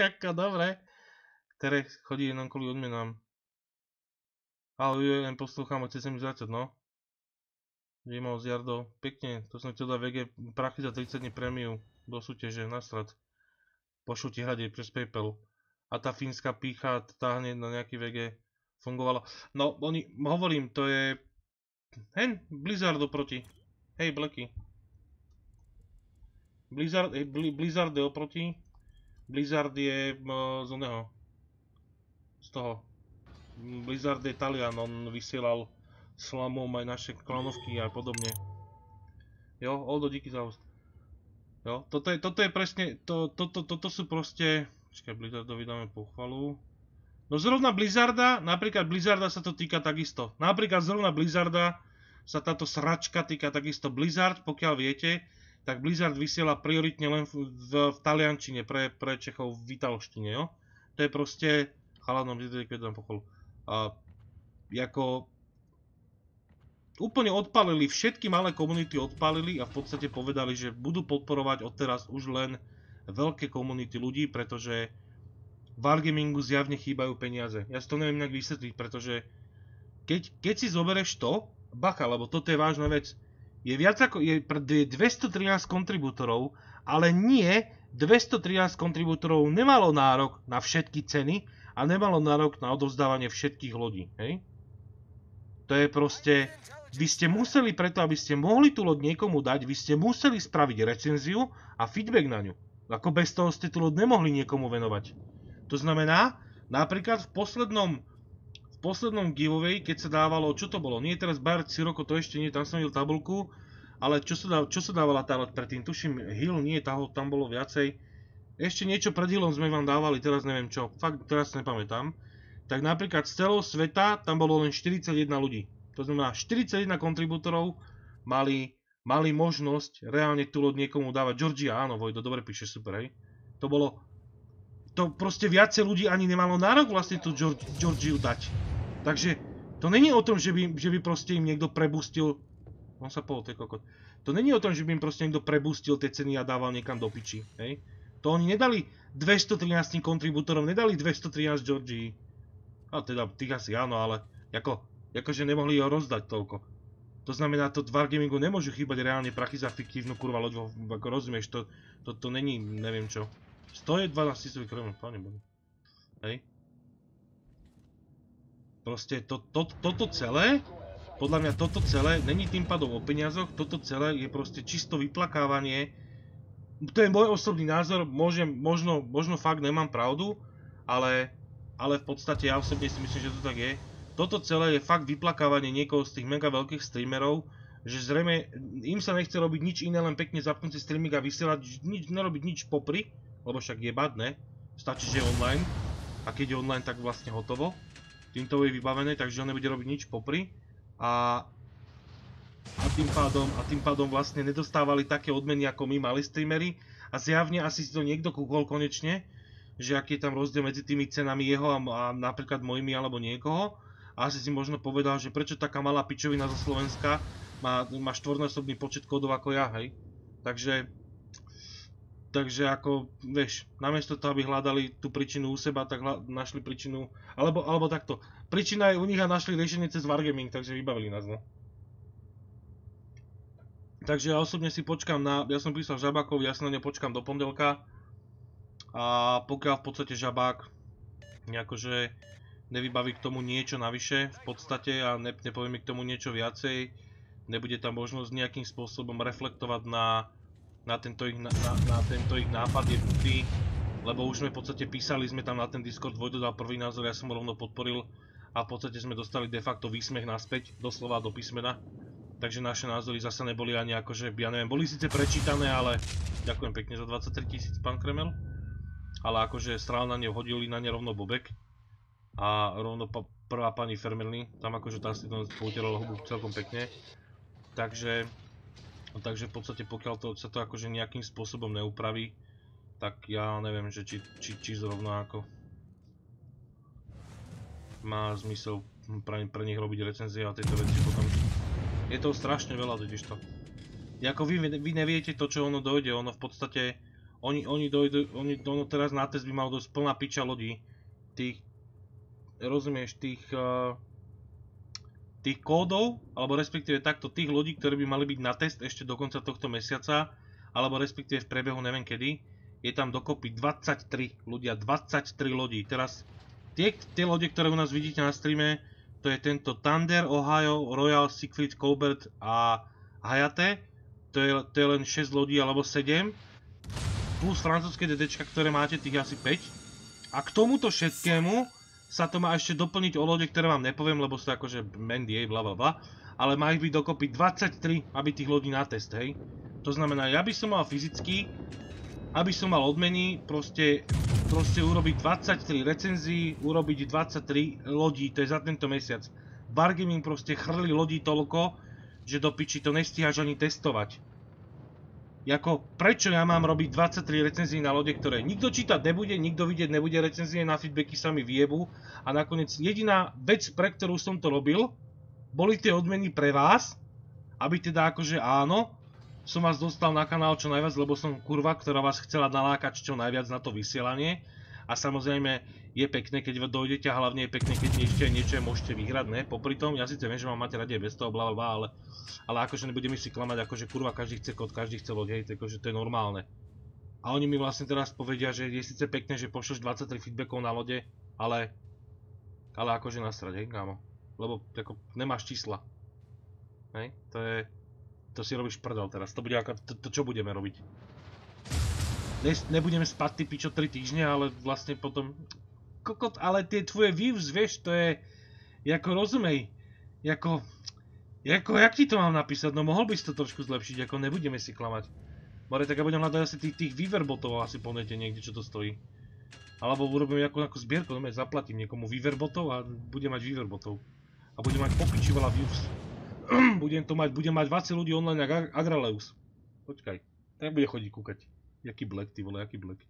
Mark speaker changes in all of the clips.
Speaker 1: Kaka, dobre. Ktoré chodí jenom kvôli odmenám. Ale len poslúcham od 720, no. Vymol z Jardo, pekne, to som chcel dať VG prachy za 30 dní prémiu do súťaže, nasrad. Pošlu ti hradej přes PayPal. A tá fínska pícha táhne na nejaký VG fungovalo. No, oni, hovorím, to je... Hen, Blizzard oproti. Hej, Blacky. Blizzard, hej, Blizzard je oproti. Blizzard je z oného. Z toho. Blizzard je Talian, on vysielal slamom aj naše klanovky a podobne. Jo, Oldo, díky za host. Jo, toto je, toto je presne, to, toto, toto sú proste... Počkaj, Blizzardovi dáme pochvalu. No zrovna Blizzarda, napríklad Blizzarda sa to týka takisto. Napríklad zrovna Blizzarda sa táto sračka týka takisto Blizzard, pokiaľ viete, tak Blizzard vysiela prioritne len v, v, v taliančine pre, pre Čechov v italštine, jo? To je proste, chalanom, keď dám pocholu. A, ako, úplne odpalili, všetky malé komunity odpalili a v podstate povedali, že budú podporovať odteraz už len veľké komunity ľudí, pretože Wargamingu zjavne chýbajú peniaze. Ja si to neviem nejak vysvetliť, pretože keď, keď si zoberieš to, bacha, lebo toto je vážna vec, je viac ako, je 213 kontribútorov, ale nie 213 kontribútorov nemalo nárok na všetky ceny a nemalo nárok na odovzdávanie všetkých lodí, hej? To je proste, vy ste museli preto, aby ste mohli tú loď niekomu dať, vy ste museli spraviť recenziu a feedback na ňu. Ako bez toho ste tú loď nemohli niekomu venovať. To znamená, napríklad v poslednom, poslednom giveaway, keď sa dávalo, čo to bolo? Nie teraz Bart Siroko, to ešte nie, tam som videl tabulku, ale čo sa, dá, čo sa dávala tá predtým? Tuším, Hill, nie, tá, tam bolo viacej. Ešte niečo pred Hillom sme vám dávali, teraz neviem čo, fakt teraz nepamätám. Tak napríklad z celého sveta tam bolo len 41 ľudí. To znamená, 41 kontribútorov mali, mali možnosť reálne tú loď niekomu dávať. Georgia, áno, Vojdo, dobre píše, super, hej. To bolo to proste viacej ľudí ani nemalo nárok vlastne tú Georgiu dať. Takže to není o tom, že by, že by proste im niekto prebustil... On sa pohol, to. To není o tom, že by im proste niekto prebustil tie ceny a dával niekam do piči, hej? To oni nedali 213 kontribútorom, nedali 213 Georgii. A teda tých asi áno, ale ako, akože nemohli ho rozdať toľko. To znamená, to Wargamingu nemôžu chýbať reálne prachy za fiktívnu kurva loď, ako rozumieš, to, to, to není, neviem čo. 112 tisícový korun, páne bohu. Hej. Proste to, to, toto celé, podľa mňa toto celé, není tým pádom o peniazoch, toto celé je proste čisto vyplakávanie. To je môj osobný názor, môžem, možno, možno fakt nemám pravdu, ale, ale v podstate ja osobne si myslím, že to tak je. Toto celé je fakt vyplakávanie niekoho z tých mega veľkých streamerov, že zrejme im sa nechce robiť nič iné, len pekne zapnúť si streaming a vysielať, nič, nerobiť nič popri, lebo však je ne? Stačí, že je online. A keď je online, tak vlastne hotovo. Týmto je vybavené, takže on nebude robiť nič popri. A, a, tým pádom, a tým pádom vlastne nedostávali také odmeny ako my mali streamery. A zjavne asi si to niekto kúkol konečne, že aký je tam rozdiel medzi tými cenami jeho a, a napríklad mojimi alebo niekoho. A asi si možno povedal, že prečo taká malá pičovina zo Slovenska má, má štvornásobný počet kódov ako ja, hej. Takže Takže ako, vieš, namiesto toho, aby hľadali tú príčinu u seba, tak našli príčinu, alebo, alebo takto. Príčina je u nich a našli riešenie cez Wargaming, takže vybavili nás, no. Takže ja osobne si počkám na, ja som písal Žabákovi, ja sa na ne počkám do pondelka. A pokiaľ v podstate Žabák nejakože nevybaví k tomu niečo navyše v podstate a ne, nepovie mi k tomu niečo viacej, nebude tam možnosť nejakým spôsobom reflektovať na na tento ich, na, na, tento ich nápad je putý, lebo už sme v podstate písali sme tam na ten Discord, Vojdo dal prvý názor, ja som ho rovno podporil a v podstate sme dostali de facto výsmech naspäť, doslova do písmena. Takže naše názory zase neboli ani akože, ja neviem, boli síce prečítané, ale ďakujem pekne za 23 tisíc, pán Kremel. Ale akože strál na ne, hodili na ne rovno Bobek. A rovno prvá pani Fermelny, tam akože tá si to poutierala hubu celkom pekne. Takže No, takže v podstate pokiaľ to, sa to akože nejakým spôsobom neupraví, tak ja neviem, že či, či, či zrovna ako má zmysel pre, pre nich robiť recenzie a tieto veci potom. Je to strašne veľa totiž to. Ako vy, vy neviete to, čo ono dojde, ono v podstate, Oni, oni dojdu, oni, ono teraz na test by malo dosť plná piča lodí. Tých, rozumieš, tých, uh, tých kódov, alebo respektíve takto tých lodí, ktoré by mali byť na test ešte do konca tohto mesiaca, alebo respektíve v priebehu neviem kedy, je tam dokopy 23 ľudia, 23 lodí. Teraz tie, tie lode, ktoré u nás vidíte na streame, to je tento Thunder, Ohio, Royal, Siegfried, Colbert a Hayate. To je, to je len 6 lodí alebo 7 plus francúzske DDčka, ktoré máte, tých asi 5. A k tomuto všetkému sa to má ešte doplniť o lode, ktoré vám nepoviem, lebo sú akože NDA, bla bla bla. Ale má ich byť dokopy 23, aby tých lodí na test, hej. To znamená, ja by som mal fyzicky, aby som mal odmeny, proste, proste urobiť 23 recenzií, urobiť 23 lodí, to je za tento mesiac. Wargaming proste chrli lodí toľko, že do piči to nestíhaš ani testovať. Jako, prečo ja mám robiť 23 recenzií na lode, ktoré nikto čítať nebude, nikto vidieť nebude, recenzie na feedbacky sa mi vyjebu a nakoniec jediná vec, pre ktorú som to robil, boli tie odmeny pre vás, aby teda akože áno, som vás dostal na kanál čo najviac, lebo som kurva, ktorá vás chcela nalákať čo najviac na to vysielanie a samozrejme je pekné, keď dojdete a hlavne je pekné, keď ešte niečo môžete vyhrať, ne? Popri tom, ja síce viem, že vám máte radi bez toho, bla bla, ale ale akože nebudeme si klamať, akože kurva každý chce kód, každý chce loď, hej, akože to je normálne. A oni mi vlastne teraz povedia, že je síce pekné, že pošleš 23 feedbackov na lode, ale, ale akože nasrať, hej, kámo. Lebo ako, nemáš čísla. Hej, to je, to si robíš prdel teraz, to bude ako, to, to čo budeme robiť? Ne, nebudeme spať ty pičo 3 týždne, ale vlastne potom, kokot, ale tie tvoje views, vieš, to je, ako rozumej, ako, Jako, jak ti to mám napísať? No mohol by si to trošku zlepšiť, ako nebudeme si klamať. More, tak ja budem hľadať asi tých, tých Weaverbotov asi po nete niekde, čo to stojí. Alebo urobím nejakú zbierku, no zaplatím niekomu Weaverbotov a budem mať Weaverbotov. A budem mať popiči veľa views. budem to mať, budem mať 20 ľudí online ako Agraleus. Počkaj, tak bude chodiť kúkať. Jaký black, ty vole, jaký black.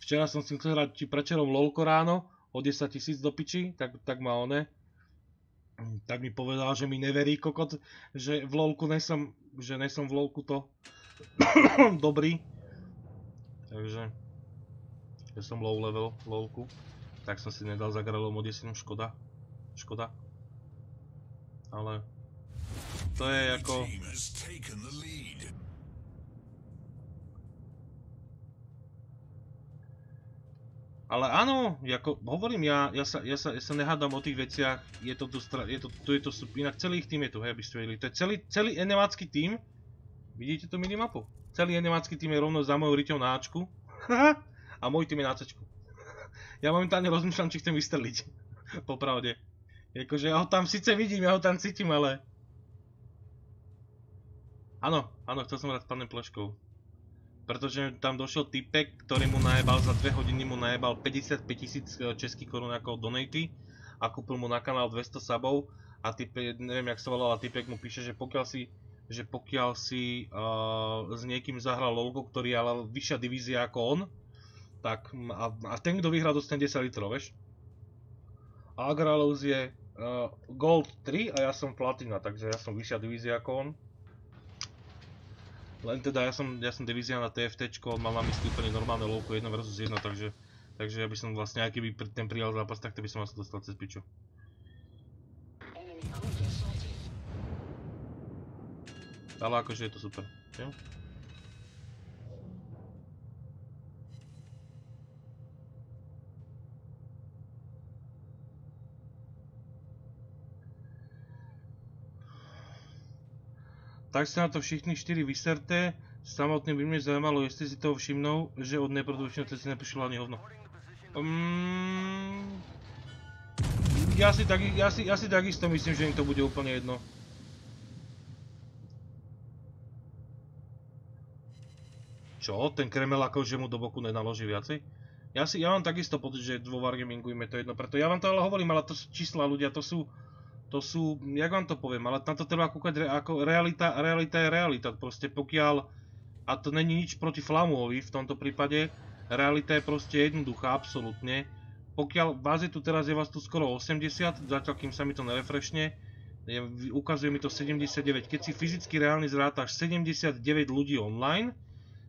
Speaker 1: Včera som si chcel hrať či prečerom lolko ráno, o 10 tisíc do piči, tak, tak ma one tak mi povedal, že mi neverí kokot, že v lolku nesom, že nesom v lolku to dobrý. Takže ja som low level lolku, tak som si nedal za Grelom od 10, škoda. Škoda. Ale to je ako... Ale áno, ako hovorím, ja, ja, sa, ja, sa, ja sa nehádam o tých veciach, je to, dostra, je to, tu je to, inak celý ich tým je tu, hej, aby ste vedeli, to je celý, celý enemácky tým, vidíte tú minimapu? Celý enemácky tým je rovno za mojou riťou na Ačku, a môj tým je na Cčku. Ja momentálne rozmýšľam, či chcem vystreliť, popravde. Jakože ja ho tam síce vidím, ja ho tam cítim, ale... Áno, áno, chcel som hrať s pánem Pleškou pretože tam došiel typek, ktorý mu najebal za 2 hodiny mu najebal 55 tisíc e, českých korún ako donaty a kúpil mu na kanál 200 sabov a typek, neviem jak sa volal, a typek mu píše, že pokiaľ si že pokiaľ si uh, s niekým zahral lolko, ktorý je ale vyššia divízia ako on, tak a, ten, kto vyhrá, dostane 10 litrov, vieš? A je uh, Gold 3 a ja som Platina, takže ja som vyššia divízia ako on. Len teda ja som, ja som divízia na TFT, mal na mysli úplne normálne lowko 1 versus 1, takže, takže ja by som vlastne, aj keby ten prijal zápas, tak to by som asi dostal cez piču. Ale akože je to super, jo? Tak sa na to všichni čtyři vyserté. Samotný by mě zajímalo, jestli si toho všimnou, že od neprodukčního cesty nepošlo ani hovno. Si, ja si takisto myslím, že im to bude úplne jedno. Čo? Ten Kremel akože mu do boku nenaloží viacej? Ja, si, ja mám takisto pocit, že vo Wargamingu im je to jedno, preto ja vám to ale hovorím, ale to sú čísla ľudia, to sú to sú, jak vám to poviem, ale na to treba kúkať ako realita, realita je realita, proste pokiaľ, a to není nič proti Flamuovi v tomto prípade, realita je proste jednoduchá, absolútne. Pokiaľ vás je tu teraz, je vás tu skoro 80, zatiaľ kým sa mi to nerefreshne, ukazuje mi to 79. Keď si fyzicky reálne zrátaš 79 ľudí online,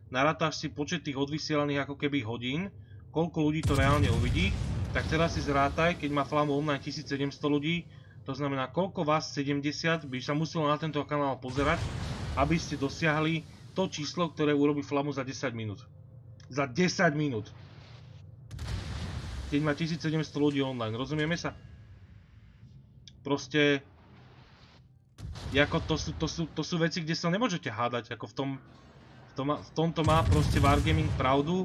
Speaker 1: narátaš si počet tých odvysielaných ako keby hodín, koľko ľudí to reálne uvidí, tak teraz si zrátaj, keď má Flamu online 1700 ľudí, to znamená, koľko vás 70 by sa muselo na tento kanál pozerať, aby ste dosiahli to číslo, ktoré urobí Flamu za 10 minút. Za 10 minút. Keď má 1700 ľudí online, rozumieme sa? Proste... Jako to, sú, to, sú, to sú veci, kde sa nemôžete hádať, ako v tom... V, tom, v tomto má proste Wargaming pravdu,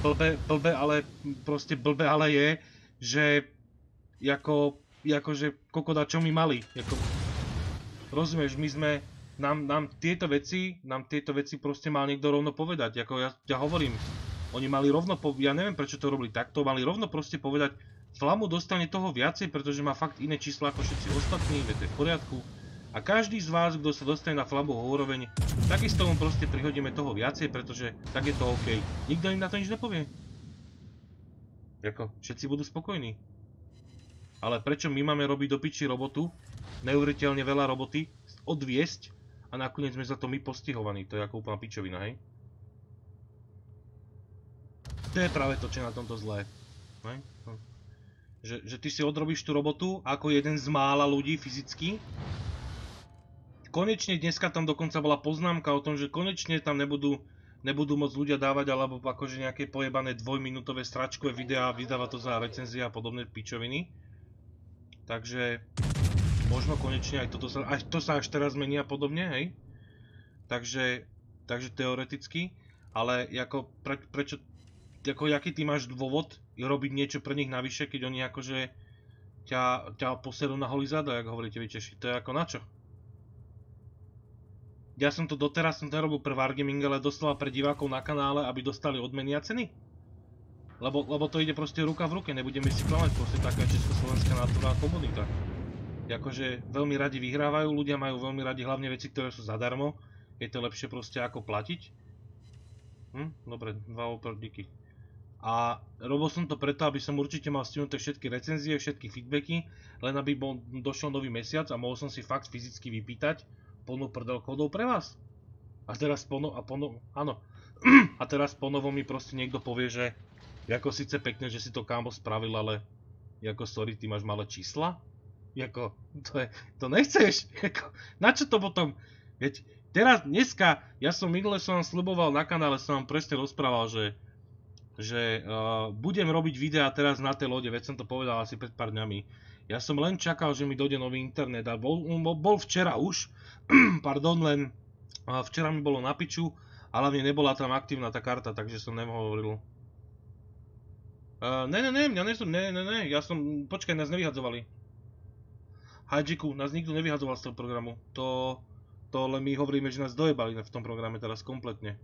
Speaker 1: blbe, blbe, ale proste blbe ale je, že ako, akože kokoda čo my mali, ako, rozumieš, my sme, nám, nám tieto veci, nám tieto veci proste mal niekto rovno povedať, ako ja, ja hovorím, oni mali rovno, po, ja neviem prečo to robili takto, mali rovno proste povedať, Flamu dostane toho viacej, pretože má fakt iné čísla ako všetci ostatní, veď to je v poriadku. A každý z vás, kto sa dostane na Flamu úroveň, takisto mu proste prihodíme toho viacej, pretože tak je to OK. Nikto im na to nič nepovie. Jako, všetci budú spokojní. Ale prečo my máme robiť do piči robotu, neuveriteľne veľa roboty, odviesť a nakoniec sme za to my postihovaní. To je ako úplná pičovina, hej? To je práve to, čo je na tomto zlé. Hej? Že ty si odrobíš tú robotu ako jeden z mála ľudí fyzicky konečne dneska tam dokonca bola poznámka o tom, že konečne tam nebudú, nebudú môcť ľudia dávať alebo akože nejaké pojebané dvojminútové stračkové videá, vydáva to za recenzie a podobné pičoviny. Takže možno konečne aj toto sa, aj to sa až teraz mení a podobne, hej? Takže, takže teoreticky, ale ako pre, prečo, ako jaký ty máš dôvod robiť niečo pre nich navyše, keď oni akože ťa, ťa poserú na holý zada, jak hovoríte vy Češi, to je ako na čo? Ja som to doteraz som to nerobil pre Wargaming, ale doslova pre divákov na kanále, aby dostali odmeny a ceny. Lebo, lebo to ide proste ruka v ruke, nebudeme si klamať, proste taká československá náturná komunita. Akože veľmi radi vyhrávajú, ľudia majú veľmi radi hlavne veci, ktoré sú zadarmo. Je to lepšie proste ako platiť. Hm, dobre, dva opr, díky. A robil som to preto, aby som určite mal stinuté všetky recenzie, všetky feedbacky, len aby bol, došiel nový mesiac a mohol som si fakt fyzicky vypýtať, plnú prdel kódov pre vás. A teraz pono, a pono, áno. A teraz ponovo mi proste niekto povie, že ako síce pekne, že si to kámo spravil, ale ako sorry, ty máš malé čísla? Jako, to, je, to nechceš? Jako, na čo to potom? Veď teraz, dneska, ja som minule som vám sluboval na kanále, som vám presne rozprával, že že uh, budem robiť videá teraz na tej lode, veď som to povedal asi pred pár dňami. Ja som len čakal, že mi dojde nový internet a bol, bol včera už, pardon, len včera mi bolo na piču a hlavne nebola tam aktívna tá karta, takže som nehovoril. Ne, ne, ne, mňa nesom, ne, ne, ne, ja som, počkaj, nás nevyhadzovali. Hajjiku, nás nikto nevyhadzoval z toho programu. To, to len my hovoríme, že nás dojebali v tom programe teraz kompletne.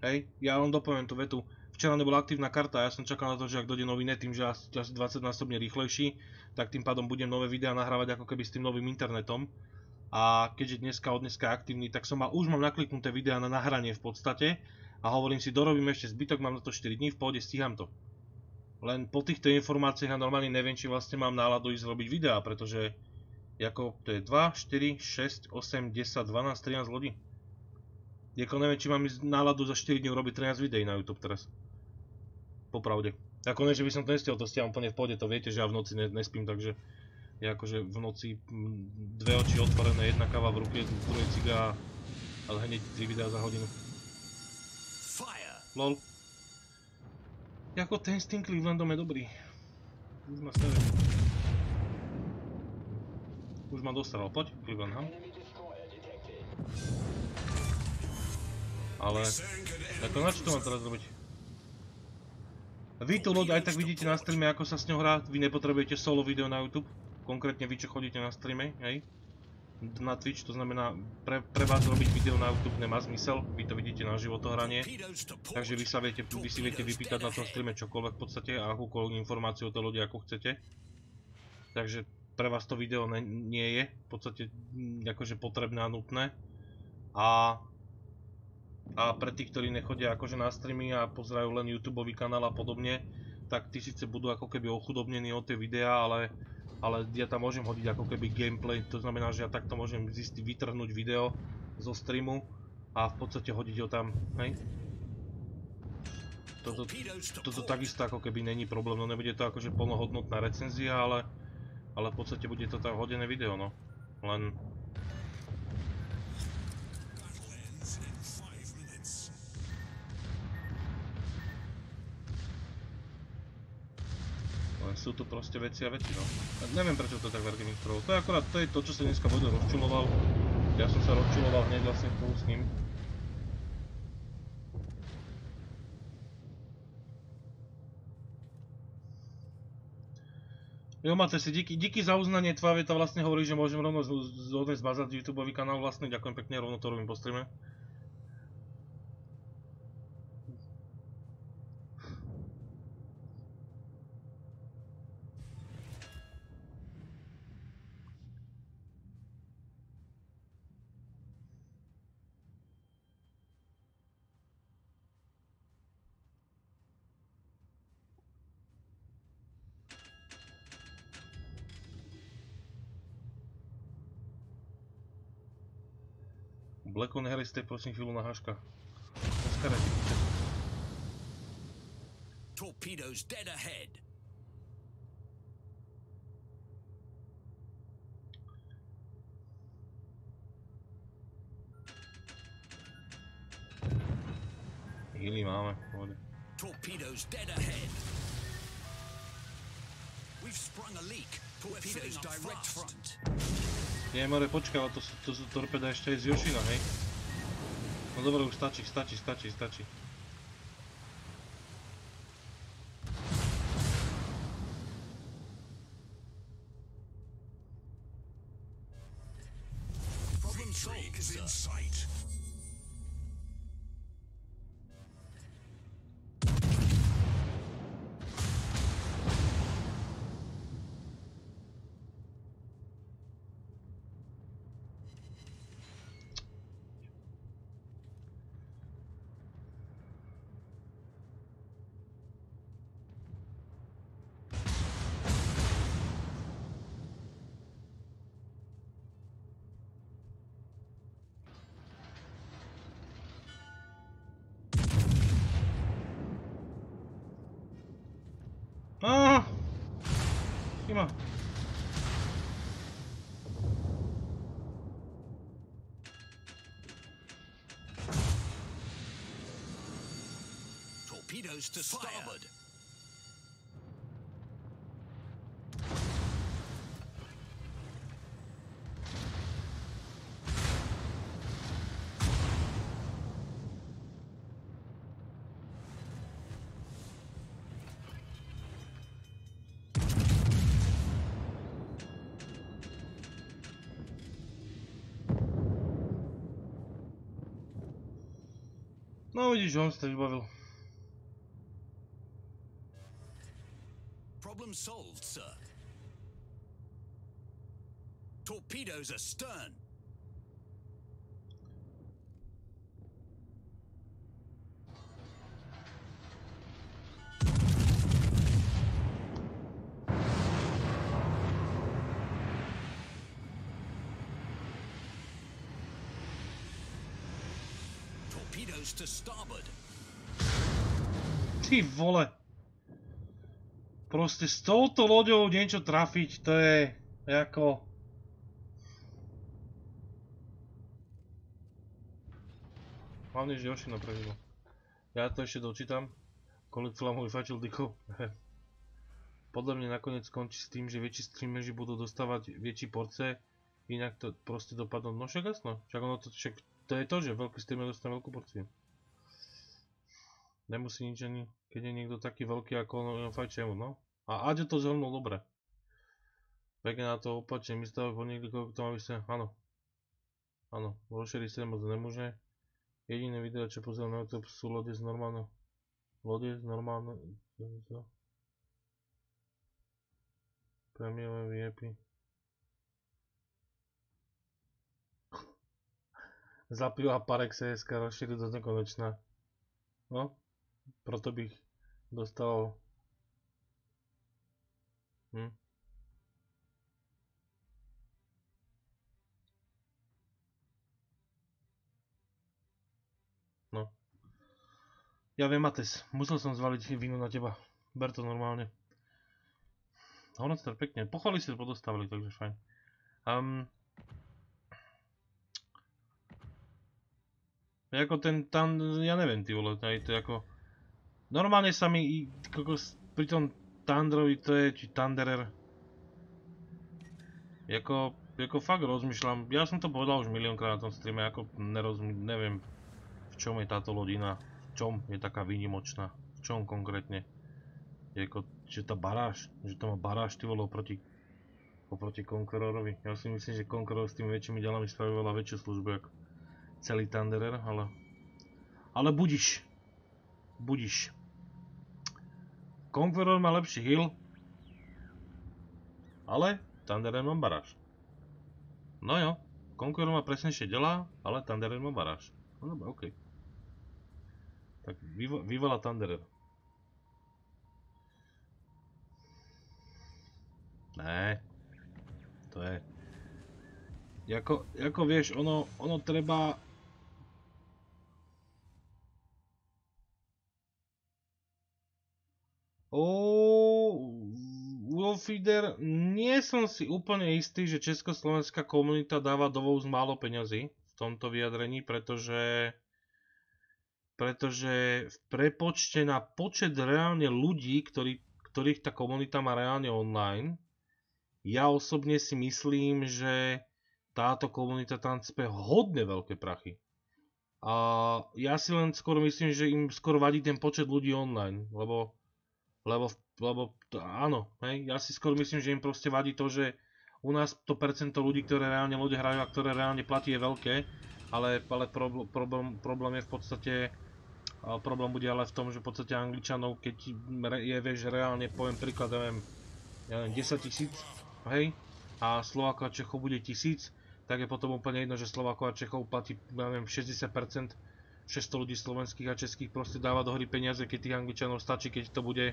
Speaker 1: Hej, ja len dopoviem tú vetu. Včera nebola aktívna karta, ja som čakal na to, že ak dojde nový net tým, že asi 20 násobne rýchlejší, tak tým pádom budem nové videá nahrávať ako keby s tým novým internetom a keďže dneska od dneska je aktívny, tak som mal, už mám nakliknuté videá na nahranie v podstate a hovorím si, dorobím ešte zbytok, mám na to 4 dní, v pohode stíham to. Len po týchto informáciách ja normálne neviem, či vlastne mám náladu ísť robiť videá, pretože ako to je 2, 4, 6, 8, 10, 12, 13 ľudí. Jako neviem, či mám ísť náladu za 4 dní urobiť 13 videí na YouTube teraz. Popravde. Ako ne, že by som to nestiel, to stiam úplne v pohode, to viete, že ja v noci nespím, takže je akože v noci dve oči otvorené, jedna káva v ruke, druhej ciga, ale hneď 3 videá za hodinu. Lol. Jako ten s tým Clevelandom je dobrý. Už ma stave. Už ma dostal, poď, Cleveland, ha? Ale... Ako na čo to mám teraz robiť? Vy tu loď aj tak vidíte na streame, ako sa s ňou hrá, vy nepotrebujete solo video na YouTube konkrétne vy, čo chodíte na streame, hej, na Twitch, to znamená, pre, pre vás robiť video na YouTube nemá zmysel, vy to vidíte na životohranie, takže vy, sa viete, vy si viete vypýtať na tom streame čokoľvek v podstate a akúkoľvek informáciu o tej lodi, ako chcete. Takže pre vás to video ne, nie je v podstate mm, akože potrebné a nutné. A, a pre tých, ktorí nechodia akože na streamy a pozerajú len YouTube kanál a podobne, tak tí síce budú ako keby ochudobnení od tie videá, ale ale ja tam môžem hodiť ako keby gameplay, to znamená, že ja takto môžem zistiť, vytrhnúť video zo streamu a v podstate hodiť ho tam, hej? Toto, toto takisto ako keby není problém, no nebude to akože plnohodnotná recenzia, ale, ale v podstate bude to tam hodené video, no. Len Len sú tu proste veci a veci, no. Neviem prečo to tak Wargaming spravil. To je akorát, to je to, čo sa dneska vodu rozčuloval. Ja som sa rozčuloval hneď vlastne spolu s ním. Jo, máte si, díky, díky za uznanie, tvoja vieta vlastne hovorí, že môžem rovno zbazať YouTube kanál vlastne, ďakujem pekne, rovno to robím po streame. Blacko, nehraj si prosím chvíľu na haška. Oskare,
Speaker 2: Torpedoes dead ahead.
Speaker 1: Healy máme, pohode.
Speaker 2: Torpedoes dead ahead. We've sprung a leak. Torpedoes direct front.
Speaker 1: Nie, more, počkaj, ale to, sú- to sú torpeda ešte aj z Yoshina, hej? No dobre, už stačí, stačí, stačí, stačí. Come on.
Speaker 2: Torpedoes to starboard.
Speaker 1: No vidíš, on sa vybavil.
Speaker 2: Problem solved, sir. Torpedoes astern.
Speaker 1: Ty vole. Proste s touto loďou niečo trafiť, to je ako... Hlavne, že Yoshino prežilo. Ja to ešte dočítam. Kolik flamový fačil dykov. Podľa mňa nakoniec skončí s tým, že väčší streameži budú dostávať väčší porce, inak to proste dopadnú. No však jasno, však ono to, však to je to, že veľký streamer dostane veľkú porciu. Nemusí nič ani, keď je niekto taký veľký ako no, no fajčemu, no. A Aďo to zhrnul dobre. Pekne na to opačne, my stavíme po niekto, koľko to má vysieť, áno. Áno, vo sa moc nemôže. Jediné video, čo pozerám na YouTube sú lode z normálne. Lode z normálne. Premiové VIP. Zapíva Parek CSK rozšíri do nekonečná. No, proto bych dostal... Hm? Ja viem, Mates, musel som zvaliť vínu na teba. Ber to normálne. Honester, pekne. Pochváli si to podostavili, takže fajn. Um, ako ten tam, ja neviem, ty vole, aj to ako... Normálne sa mi, kokos, pri tom Tandrovi to je, či Thunderer. Jako, ako fakt rozmýšľam, ja som to povedal už miliónkrát na tom streame, ako nerozmý, neviem, v čom je táto lodina, v čom je taká výnimočná, v čom konkrétne. Je ako, že tá baráž, že to má baráž ty vole oproti, oproti Conquerorovi. Ja si myslím, že Conqueror s tými väčšími ďalami spraví veľa väčšiu službu ako celý Thunderer, ale... Ale budiš. Budiš. Conqueror má lepší heal, ale Thunderer má baráž. No jo, Conqueror má presnejšie delá, ale Thunderer má baráž. No dobre, okej. Tak vyvo- Thunderer. Ne, to je... Jako, jako vieš, ono treba... Ó, Wolfeeder, nie som si úplne istý, že československá komunita dáva do Vouz málo peňazí v tomto vyjadrení, pretože pretože v prepočte na počet reálne ľudí, ktorý, ktorých tá komunita má reálne online, ja osobne si myslím, že táto komunita tam cpe hodne veľké prachy. A ja si len skoro myslím, že im skoro vadí ten počet ľudí online, lebo, lebo, lebo to, áno, hej, ja si skoro myslím, že im proste vadí to, že u nás to percento ľudí, ktoré reálne ľudia hrajú a ktoré reálne platí je veľké, ale, ale problém, problém, problém je v podstate, problém bude ale v tom, že v podstate Angličanov, keď je, vieš, reálne, poviem príklad, neviem, ja neviem, 10 tisíc, hej, a Slovákov a Čechov bude tisíc, tak je potom úplne jedno, že Slovákov a Čechov platí, ja neviem, 60%, 600 ľudí slovenských a českých proste dáva do hry peniaze, keď tých Angličanov stačí, keď to bude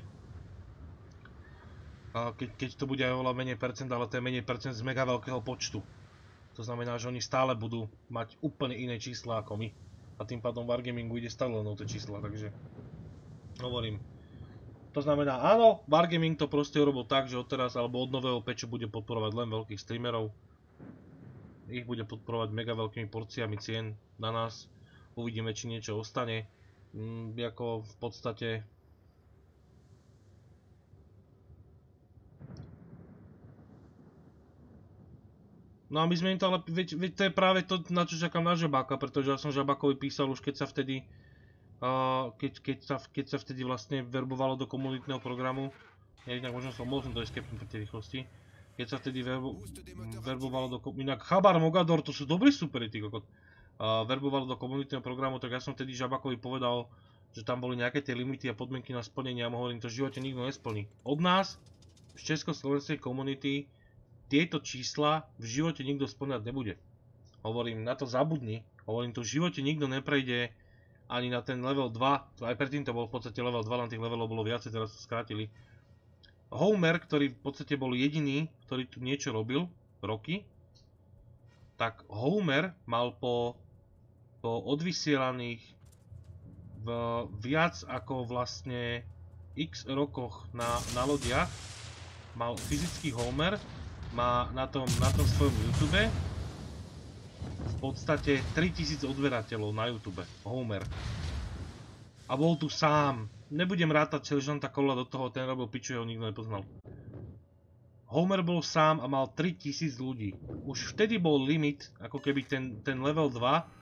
Speaker 1: keď, keď to bude aj oveľa menej percent, ale to je menej percent z mega veľkého počtu. To znamená, že oni stále budú mať úplne iné čísla ako my. A tým pádom Wargamingu ide stále len o tie čísla, takže hovorím. To znamená, áno, Wargaming to proste urobil tak, že odteraz alebo od nového patchu bude podporovať len veľkých streamerov. Ich bude podporovať mega veľkými porciami cien na nás. Uvidíme, či niečo ostane. Mm, ako v podstate No a my sme im to ale, veď, veď to je práve to, na čo čakám na Žabáka, pretože ja som Žabákovi písal už keď sa vtedy, uh, keď, keď, sa, keď sa vtedy vlastne verbovalo do komunitného programu, ja inak možno som, možno to escapem pri tej rýchlosti, keď sa vtedy verbo, verbovalo do, kom- inak Chabar Mogador, to sú dobrí superi, ty kokot, verbovalo do komunitného programu, tak ja som vtedy Žabakovi povedal, že tam boli nejaké tie limity a podmienky na splnenie a hovorím, to v živote nikto nesplní. Od nás, z československej komunity, tieto čísla v živote nikto splňať nebude. Hovorím, na to zabudni. Hovorím, to v živote nikto neprejde ani na ten level 2. Aj predtým to bol v podstate level 2, len tých levelov bolo viacej, teraz to skrátili. Homer, ktorý v podstate bol jediný, ktorý tu niečo robil roky, tak Homer mal po, po odvysielaných v viac ako vlastne x rokoch na, na lodiach mal fyzický Homer, má na tom, na tom svojom YouTube v podstate 3000 odberateľov na YouTube, Homer. A bol tu sám. Nebudem rátať Sergeanta Kola do toho, ten robil piču, ho nikto nepoznal. Homer bol sám a mal 3000 ľudí. Už vtedy bol limit, ako keby ten, ten level 2